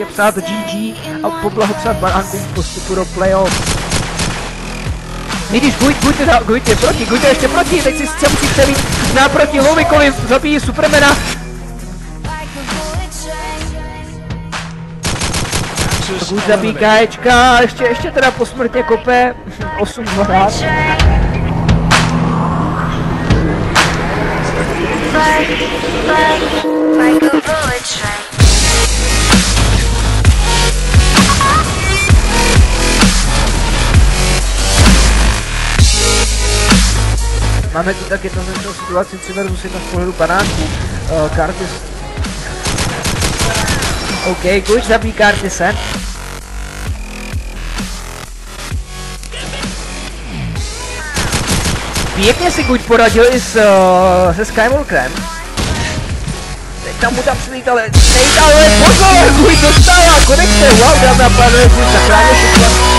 Jistě psát GG a poblahopřát baránkům k postupu do playoff. I když Guit, Guit, teda, Guit je proti, Guit je ještě proti, teď si se musí převít naproti Lovikovi, zabíjí Supermana. Guit zabíjí KEčka, ještě, ještě teda posmrtně kope 8 2 Máme tu tak jednoznačnou situaci 3 versus 1 z pohledu panáků. Uh, Curtis... OK, Guit zabíjí Curtise. Pěkně si Guit poradil i s, uh, se Skywalkerem. Teď tam mu tam přilítal, nejde, ale pozor, Guit dostává konekce, wow, dáme a pánové, Guit zachránil situaci.